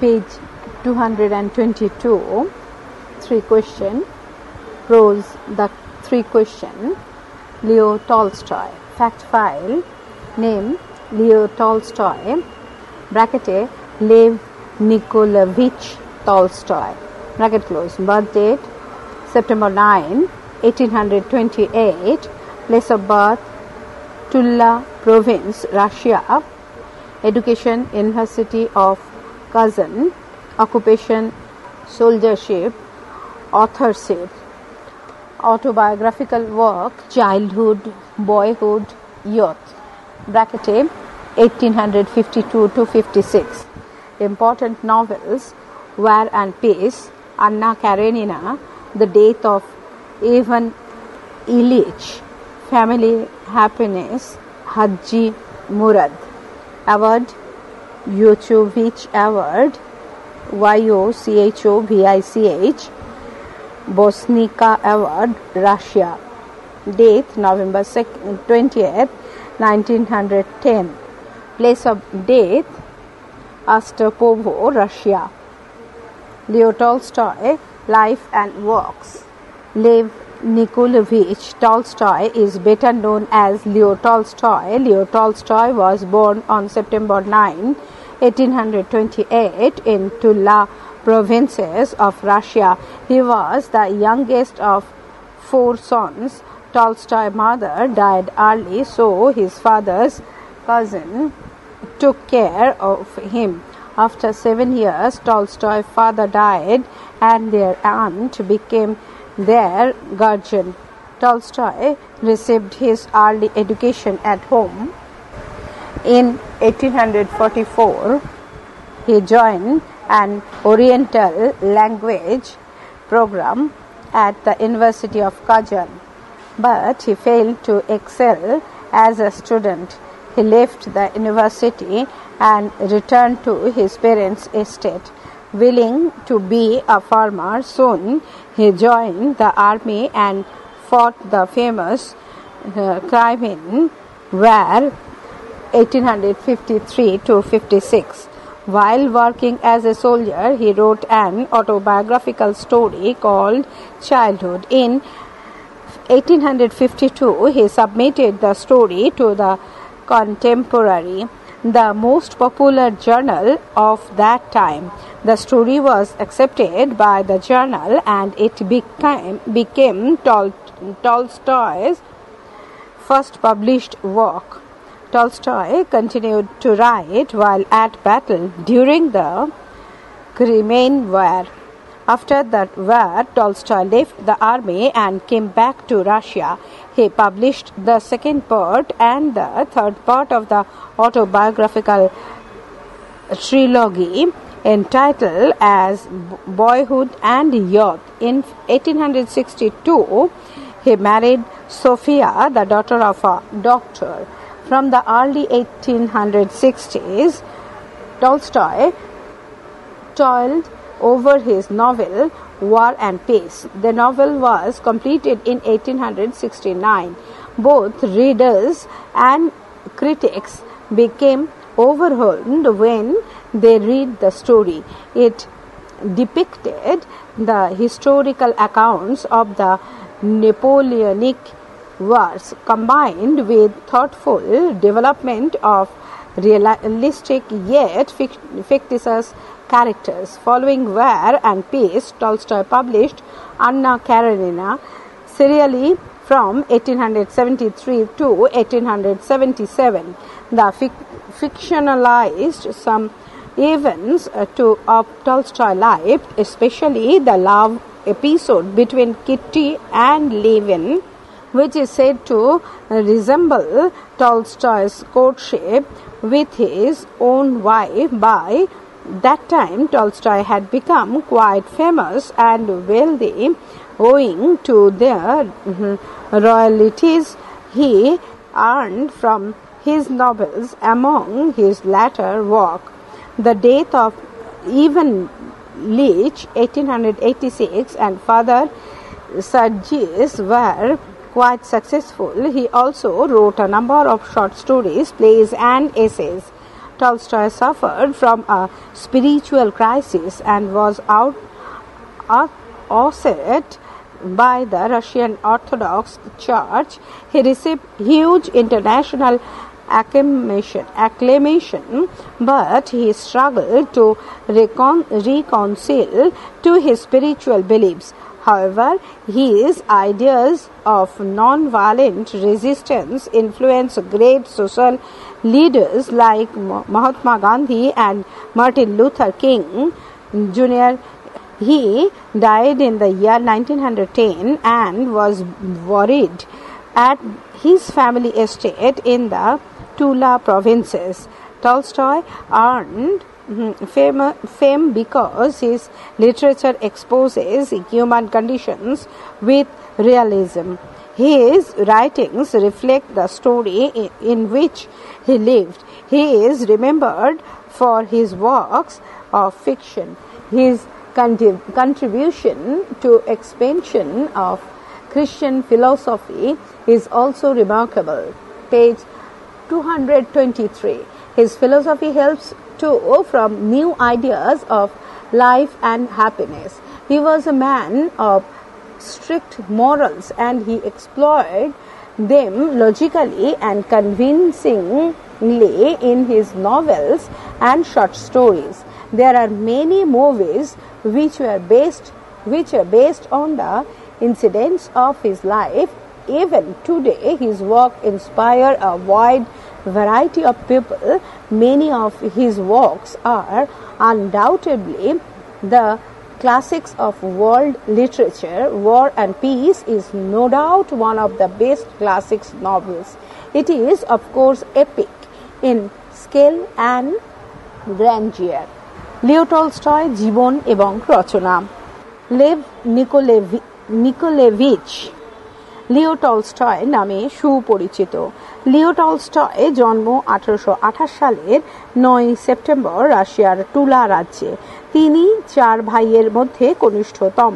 page 222 three question prose the three question leo tolstoy fact file name leo tolstoy bracket a lev nikolaevich tolstoy bracket close birth date september 9 1828 place of birth tula province russia education university of kazan occupation soldiership authorship autobiographical work childhood boyhood youth bracket A, 1852 to 56 important novels war and peace anna karenina the death of ivan ilyich family happiness haji murad. Award Yochovich Award Y-O-C-H-O-V-I-C-H Bosnica Award Russia. Date November 20th 1910 Place of death Astapovo Russia. Leo Tolstoy Life and Works. Lev Nikolaevich Tolstoy is better known as Leo Tolstoy. Leo Tolstoy was born on September 9, 1828 in Tula provinces of Russia. He was the youngest of four sons. Tolstoy's mother died early, so his father's cousin took care of him. After seven years, Tolstoy's father died, and their aunt became their guardian. Tolstoy received his early education at home. In 1844, he joined an Oriental language program at the University of Kazan, but he failed to excel as a student. He left the university and returned to his parents' estate. Willing to be a farmer, soon he joined the army and fought the famous uh, Crimean War 1853 to 56. While working as a soldier, he wrote an autobiographical story called Childhood. In 1852, he submitted the story to the Contemporary, the most popular journal of that time. The story was accepted by the journal and it became, became Tol- Tolstoy's first published work. Tolstoy continued to write while at battle during the Crimean War. After that war, Tolstoy left the army and came back to Russia. He published the second part and the third part of the autobiographical trilogy entitled as Boyhood and Youth. In 1862, he married Sophia, the daughter of a doctor. From the early 1860s, Tolstoy toiled over his novel War and Peace. The novel was completed in 1869. Both readers and critics became overwhelmed when they read the story. It depicted the historical accounts of the Napoleonic wars combined with thoughtful development of realistic yet fictitious characters. Following War and Peace, Tolstoy published Anna Karenina serially from 1873 to 1877. The fic- fictionalized some events uh, to of Tolstoy life, especially the love episode between Kitty and Levin, which is said to resemble Tolstoy's courtship with his own wife. By that time, Tolstoy had become quite famous and wealthy, owing to the mm-hmm, royalties he earned from his novels. Among his later work, the death of Ivan Ilyich, 1886, and Father Sergius were quite successful. He also wrote a number of short stories, plays, and essays. Tolstoy suffered from a spiritual crisis and was out, out offset by the Russian Orthodox Church. He received huge international acclamation, acclamation but he struggled to recon- reconcile to his spiritual beliefs. However, his ideas of non-violent resistance influenced great social leaders like Mahatma Gandhi and Martin Luther King Jr. He died in the year 1910 and was buried at his family estate in the Tula provinces. Tolstoy earned Mm-hmm. fame, fame because his literature exposes human conditions with realism. His writings reflect the story in, in which he lived. He is remembered for his works of fiction. His contribution to expansion of Christian philosophy is also remarkable. Page 223. His philosophy helps to from new ideas of life and happiness. He was a man of strict morals and he explored them logically and convincingly in his novels and short stories. There are many movies which were based which are based on the incidents of his life. Even today, his work inspire a wide variety of people. Many of his works are undoubtedly the classics of world literature. War and Peace is no doubt one of the best classics novels. It is, of course, epic in scale and grandeur. Leo Tolstoy জীবন এবং রচনা Lev নিকোলেভি নিকোলেভিচ Leo Tolstoy নামে সুপরিচিত। Leo Tolstoy জন্ম আঠারোশো সালের নয় September রাশিয়ার টুলা রাজ্যে। তিনি চার ভাইয়ের মধ্যে কনিষ্ঠতম।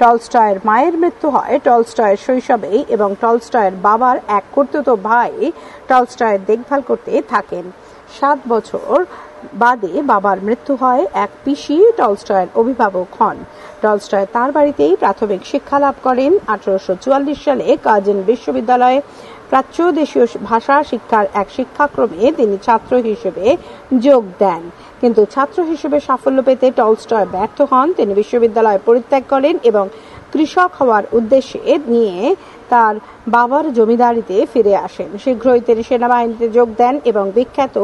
টলস্টয়ের মায়ের মৃত্যু হয় টলস্টয়ের শৈশবেই এবং টলস্টয়ের বাবার এক কর্তৃত ভাই টলস্টয়ের দেখভাল করতে থাকেন। সাত বছর বাদে বাবার মৃত্যু হয় এক পিসি টলস্টয়ের অভিভাবক হন। টলস্টয় তার বাড়িতেই প্রাথমিক শিক্ষা লাভ করেন আঠারোশো সালে কাজিন বিশ্ববিদ্যালয়ে প্রাচ্য দেশীয় ভাষা শিক্ষার এক শিক্ষাক্রমে তিনি ছাত্র হিসেবে যোগ দেন। কিন্তু ছাত্র হিসেবে সাফল্য পেতে টলস্টয় ব্যর্থ হন। তিনি বিশ্ববিদ্যালয় পরিত্যাগ করেন এবং কৃষক হওয়ার উদ্দেশ্যে নিয়ে তার বাবার জমিদারিতে ফিরে আসেন। শীঘ্রই তিনি সেনাবাহিনীতে যোগ দেন এবং বিখ্যাত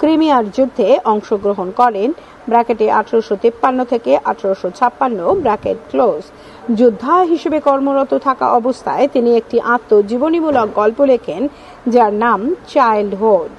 ক্রিমিয়ার যুদ্ধে অংশগ্রহণ করেন। ব্র্যাকেটে আঠারোশো তিপ্পান্ন থেকে আঠারোশো ছাপ্পান্ন ব্র্যাকেট ক্লোজ। যোদ্ধা হিসেবে কর্মরত থাকা অবস্থায় তিনি একটি আত্মজীবনীমূলক গল্প লেখেন, যার নাম চাইল্ডহুড।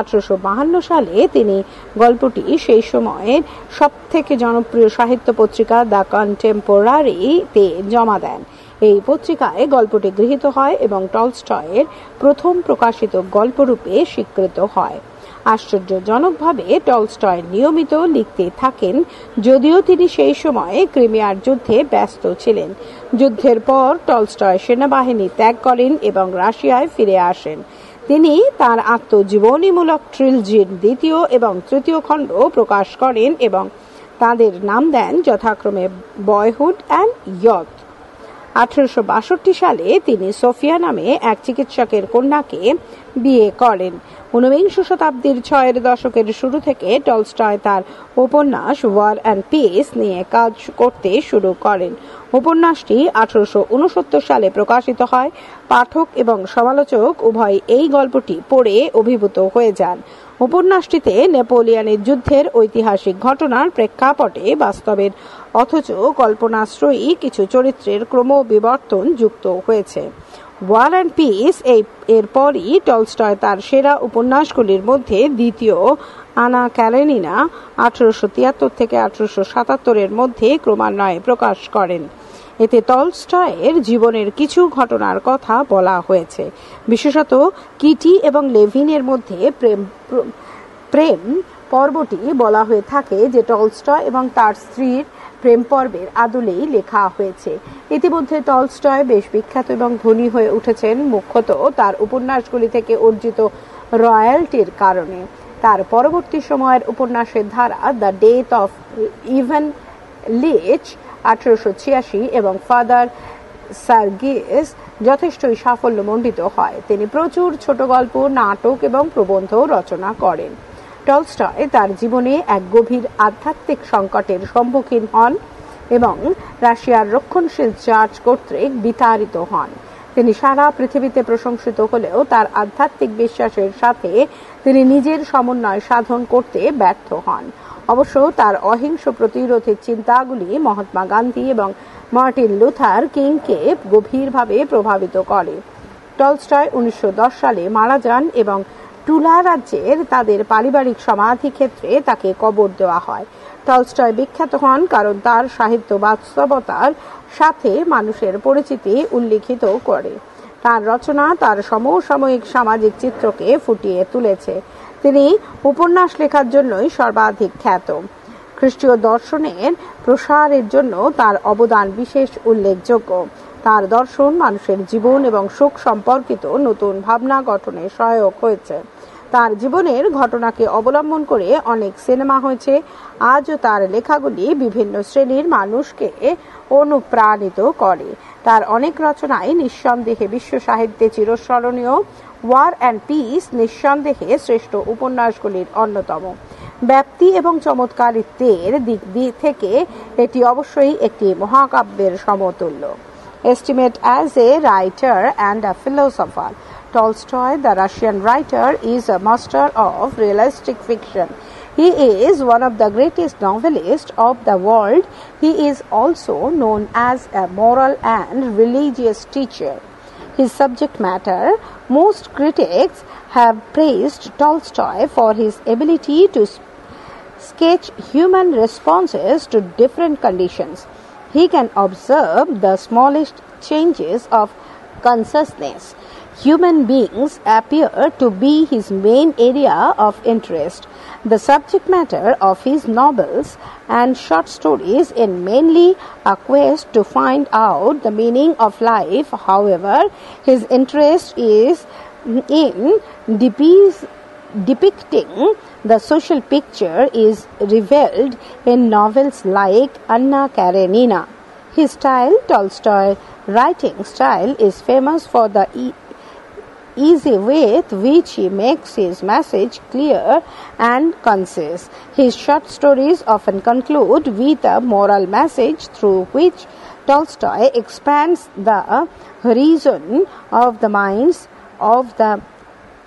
আঠারোশো বাহান্ন সালে তিনি গল্পটি সেই সময়ের সব থেকে জনপ্রিয় সাহিত্য পত্রিকা দ্য কন্টেম্পোরারিতে জমা দেন। এই পত্রিকায় গল্পটি গৃহীত হয় এবং টলস্টয়ের প্রথম প্রকাশিত গল্পরূপে স্বীকৃত হয়। আশ্চর্যজনকভাবে টলস্টয় নিয়মিত লিখতে থাকেন, যদিও তিনি সেই সময়ে ক্রিমিয়ার যুদ্ধে ব্যস্ত ছিলেন। যুদ্ধের পর টলস্টয় সেনাবাহিনী ত্যাগ করেন এবং রাশিয়ায় ফিরে আসেন। তিনি তার আত্মজীবনীমূলক ট্রিলজির দ্বিতীয় এবং তৃতীয় খণ্ড প্রকাশ করেন এবং তাদের নাম দেন যথাক্রমে বয়হুড অ্যান্ড ইয়থ আঠারোশো সালে তিনি সোফিয়া নামে এক চিকিৎসকের কন্যাকে বিয়ে করেন। ঊনবিংশ শতাব্দীর ছয়ের দশকের শুরু থেকে টলস্টয় তার উপন্যাস ওয়ার অ্যান্ড পিস নিয়ে কাজ করতে শুরু করেন। উপন্যাসটি আঠারোশো উনসত্তর সালে প্রকাশিত হয়। পাঠক এবং সমালোচক উভয় এই গল্পটি পড়ে অভিভূত হয়ে যান। উপন্যাসটিতে নেপোলিয়ানের যুদ্ধের ঐতিহাসিক ঘটনার প্রেক্ষাপটে বাস্তবের অথচ কল্পনাশ্রয়ী কিছু চরিত্রের ক্রমবিবর্তন যুক্ত হয়েছে। ওয়ার অ্যান্ড পিস এই এরপরই টলস্টয় তার সেরা উপন্যাসগুলির মধ্যে দ্বিতীয়। আনা ক্যালেনিনা আঠারোশো তিয়াত্তর থেকে আঠারোশো সাতাত্তরের মধ্যে ক্রমান্বয়ে প্রকাশ করেন। এতে টলস্টয়ের জীবনের কিছু ঘটনার কথা বলা হয়েছে। বিশেষত কিটি এবং লেভিনের মধ্যে প্রেম প্রেম পর্বটি বলা হয়ে থাকে যে টলস্টয় এবং তার স্ত্রীর প্রেম পর্বের আদলেই লেখা হয়েছে। ইতিমধ্যে টলস্টয় বেশ বিখ্যাত এবং ধনী হয়ে উঠেছেন মুখ্যত তার উপন্যাসগুলি থেকে অর্জিত রয়্যালটির কারণে। তার পরবর্তী সময়ের উপন্যাসের ধারা the death of Ivan Ilyich, আঠারোশো ছিয়াশি, এবং ফাদার সার্গিস যথেষ্টই সাফল্যমণ্ডিত হয়। তিনি প্রচুর ছোট গল্প, নাটক এবং প্রবন্ধ রচনা করেন। টলস্টয় তার জীবনে এক গভীর আধ্যাত্মিক সংকটের সম্মুখীন হন এবং রাশিয়ার রক্ষণশীল চার্চ কর্তৃক বিতাড়িত হন। তিনি সারা পৃথিবীতে প্রশংসিত হলেও তার আধ্যাত্মিক বিশ্বাসের সাথে তিনি নিজের সমন্বয় সাধন করতে ব্যর্থ হন। অবশ্য তার অহিংস প্রতিরোধের চিন্তাগুলি মহাত্মা গান্ধী এবং মার্টিন লুথার কিংকে গভীরভাবে প্রভাবিত করে। টলস্টয় উনিশশো দশ সালে মারা যান এবং টুলা রাজ্যের তাদের পারিবারিক সমাধি ক্ষেত্রে তাকে কবর দেওয়া হয়। টলস্টয় বিখ্যাত হন কারণ তার সাহিত্য বাস্তবতার সাথে মানুষের পরিচিতি উল্লিখিত করে। তার রচনা তার সমসাময়িক সামাজিক চিত্রকে ফুটিয়ে তুলেছে। তিনি উপন্যাস লেখার জন্যই সর্বাধিক খ্যাত। খ্রিস্টীয় দর্শনের প্রসারের জন্য তার অবদান বিশেষ উল্লেখযোগ্য। তার দর্শন, মানুষের জীবন এবং সুখ সম্পর্কিত নতুন ভাবনা গঠনে সহায়ক হয়েছে। তার জীবনের ঘটনাকে অবলম্বন করে অনেক সিনেমা হয়েছে। আজও তার লেখাগুলি বিভিন্ন শ্রেণির মানুষকে অনুপ্রাণিত করে। তার অনেক রচনায় নিঃসন্দেহে বিশ্ব সাহিত্যে চিরস্মরণীয়। ওয়ার অ্যান্ড পিস নিঃসন্দেহে শ্রেষ্ঠ উপন্যাসগুলির অন্যতম। ব্যাপ্তি এবং চমৎকারিত্বের দিক থেকে এটি অবশ্যই একটি মহাকাব্যের সমতুল্য। Estimate as a writer and a philosopher. Tolstoy, the Russian writer, is a master of realistic fiction. He is one of the greatest novelists of the world. He is also known as a moral and religious teacher. His subject matter, most critics have praised Tolstoy for his ability to sketch human responses to different conditions. He can observe the smallest changes of consciousness. Human beings appear to be his main area of interest. The subject matter of his novels and short stories is mainly a quest to find out the meaning of life. However, his interest is in depicting the social picture is revealed in novels like Anna Karenina. His style, Tolstoy writing style, is famous for the e- easy way with which he makes his message clear and concise. His short stories often conclude with a moral message through which Tolstoy expands the horizon of the minds of the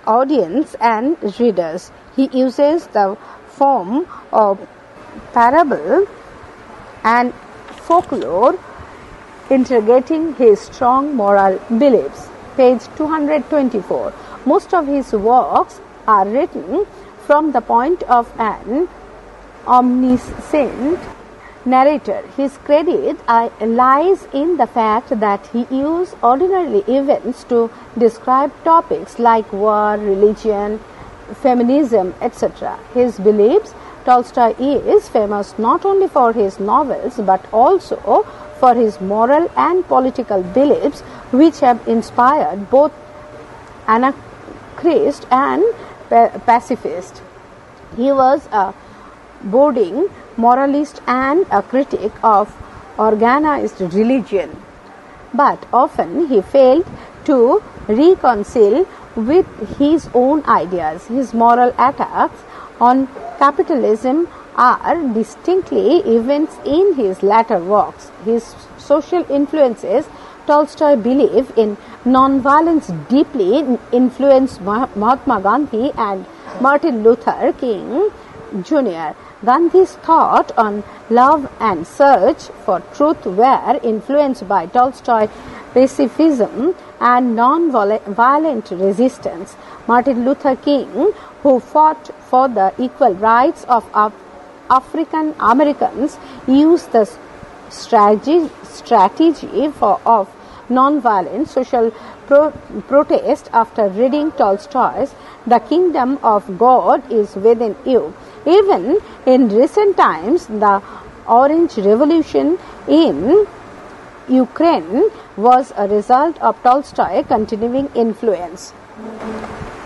audience and readers. He uses the form of parable and folklore, integrating his strong moral beliefs. Page 224. Most of his works are written from the point of an omniscient narrator. His credit uh, lies in the fact that he used ordinary events to describe topics like war, religion, feminism, etc. His beliefs Tolstoy is famous not only for his novels but also for his moral and political beliefs, which have inspired both anarchist and pacifist. He was a boarding moralist and a critic of organized religion, but often he failed to reconcile with his own ideas. His moral attacks on capitalism are distinctly events in his latter works. His social influences, Tolstoy believed in non-violence deeply influenced Mahatma Gandhi and Martin Luther King Jr. Gandhi's thought on love and search for truth were influenced by Tolstoy pacifism and non-violent resistance. Martin Luther King, who fought for the equal rights of African Americans, used the strategy, strategy for, of non-violent social pro- protest after reading Tolstoy's The Kingdom of God is Within You. Even in recent times, the Orange Revolution in Ukraine was a result of Tolstoy's continuing influence.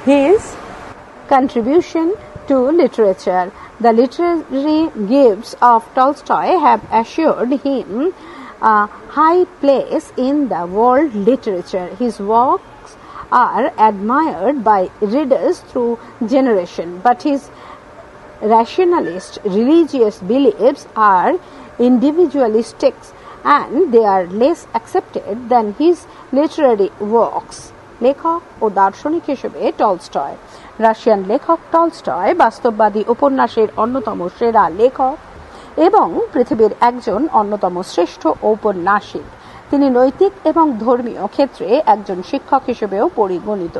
His contribution to literature. The literary gifts of Tolstoy have assured him a high place in the world literature. His works are admired by readers through generation, but his rationalist, religious beliefs are individualistic and they are less accepted than his literary works. লেখক ও দার্শনিক হিসেবে Tolstoy. Russian লেখক Tolstoy বাস্তববাদী উপন্যাসের অন্যতম সেরা লেখক এবং পৃথিবীর একজন অন্যতম শ্রেষ্ঠ ঔপন্যাসিক। তিনি নৈতিক এবং ধর্মীয় ক্ষেত্রে একজন শিক্ষক হিসেবেও পরিগণিত।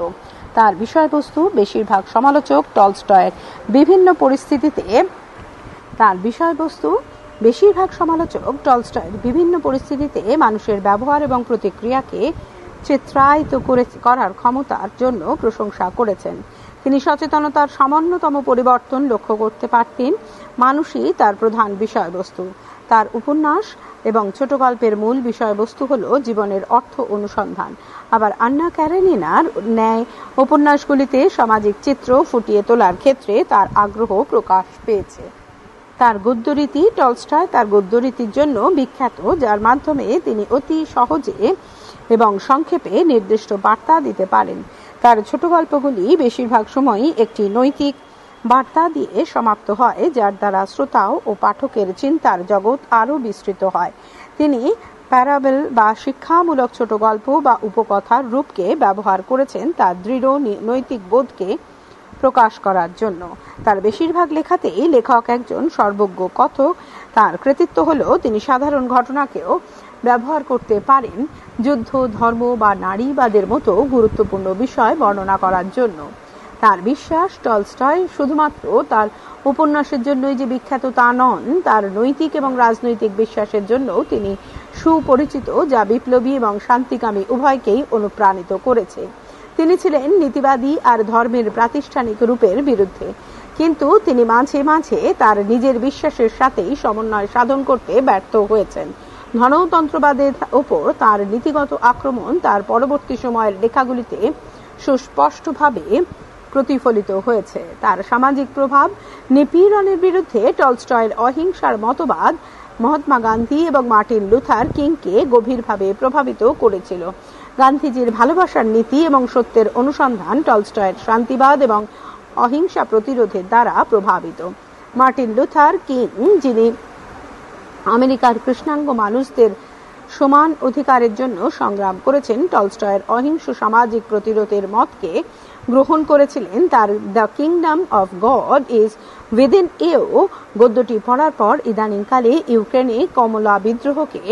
তার বিষয়বস্তু, বেশিরভাগ সমালোচক টলস্টয়ের বিভিন্ন পরিস্থিতিতে তার বিষয়বস্তু, বেশিরভাগ সমালোচক টলস্টয়ের বিভিন্ন পরিস্থিতিতে মানুষের ব্যবহার এবং প্রতিক্রিয়াকে চিত্রায়িত করে, করার ক্ষমতার জন্য প্রশংসা করেছেন। তিনি সচেতনতার সামান্যতম পরিবর্তন লক্ষ্য করতে পারতেন। মানুষই তার প্রধান বিষয়বস্তু। তার উপন্যাস এবং ছোট গল্পের মূল বিষয়বস্তু হল জীবনের অর্থ অনুসন্ধান। আবার আন্না ক্যারেনিনার ন্যায় উপন্যাসগুলিতে সামাজিক চিত্র ফুটিয়ে তোলার ক্ষেত্রে তার আগ্রহ প্রকাশ পেয়েছে। তার গদ্যরীতি টলস্টয় তার গদ্যরীতির জন্য বিখ্যাত, যার মাধ্যমে তিনি অতি সহজে এবং সংক্ষেপে নির্দিষ্ট বার্তা দিতে পারেন। তার ছোট গল্পগুলি বেশিরভাগ সময়ই একটি নৈতিক বার্তা দিয়ে সমাপ্ত হয়, যার দ্বারা শ্রোতা ও পাঠকের চিন্তার জগৎ আরও বিস্তৃত হয়। তিনি প্যারাবেল বা শিক্ষামূলক ছোট গল্প বা উপকথার রূপকে ব্যবহার করেছেন তার দৃঢ় নৈতিক বোধকে প্রকাশ করার জন্য। তার বেশিরভাগ লেখাতেই লেখক একজন সর্বজ্ঞ কথক। তার কৃতিত্ব হল, তিনি সাধারণ ঘটনাকেও ব্যবহার করতে পারেন যুদ্ধ, ধর্ম বা নারীবাদের মতো গুরুত্বপূর্ণ বিষয় বর্ণনা করার জন্য। তার বিশ্বাস, টলস্টয় শুধুমাত্র তার উপন্যাসের জন্যই যে বিখ্যাত তা নন, তার নৈতিক এবং রাজনৈতিক বিশ্বাসের জন্য তিনি সুপরিচিত, যা বিপ্লবী এবং শান্তিকামী উভয়কেই অনুপ্রাণিত করেছে। তিনি ছিলেন নীতিবাদী আর ধর্মের প্রাতিষ্ঠানিক রূপের বিরুদ্ধে। কিন্তু তিনি মাঝে মাঝে তার নিজের বিশ্বাসের সাথেই সমন্বয় সাধন করতে ব্যর্থ হয়েছেন। ধনতন্ত্রবাদের ওপর তার নীতিগত আক্রমণ তার পরবর্তী সময়ের লেখাগুলিতে সুস্পষ্টভাবে প্রতিফলিত হয়েছে। তার সামাজিক প্রভাব, নিপীড়নের বিরুদ্ধে টলস্টয়ের অহিংসার মতবাদ, মহাত্মা গান্ধী এবং মার্টিন লুথার কিংকে গভীরভাবে প্রভাবিত করেছিল। গান্ধীজির ভালোবাসার নীতি এবং সত্যের অনুসন্ধান টলস্টয়ের শান্তিবাদ এবং অহিংসা প্রতিরোধের দ্বারা প্রভাবিত। মার্টিন লুথার কিং, যিনি আমেরিকার কৃষ্ণাঙ্গ মানুষদের সমান অধিকারের জন্য সংগ্রাম করেছেন, টলস্টয়ের অহিংস সামাজিক প্রতিরোধের মতকে গ্রহণ করেছিলেন, তার the kingdom of God is within you গদ্যটি পড়ার পর ইদানিংকালে ইউক্রেনে কমলা বিদ্রোহকে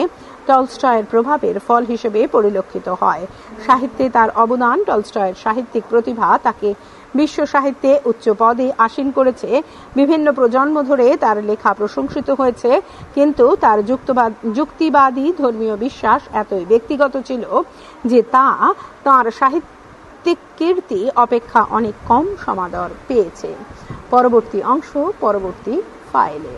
টলস্টয়ের প্রভাবের ফল হিসেবে পরিলক্ষিত হয়। সাহিত্যে তার অবদান, টলস্টয়ের সাহিত্যিক প্রতিভা তাকে বিশ্ব সাহিত্যে উচ্চ পদে আসীন করেছে। বিভিন্ন প্রজন্ম ধরে তার লেখা প্রশংসিত হয়েছে, কিন্তু তার যুক্তবাদ ধর্মীয় বিশ্বাস এতই ব্যক্তিগত ছিল যে তা তার সাহিত্যিক কীর্তি অপেক্ষা অনেক কম সমাদর পেয়েছে। পরবর্তী অংশ পরবর্তী ফাইলে।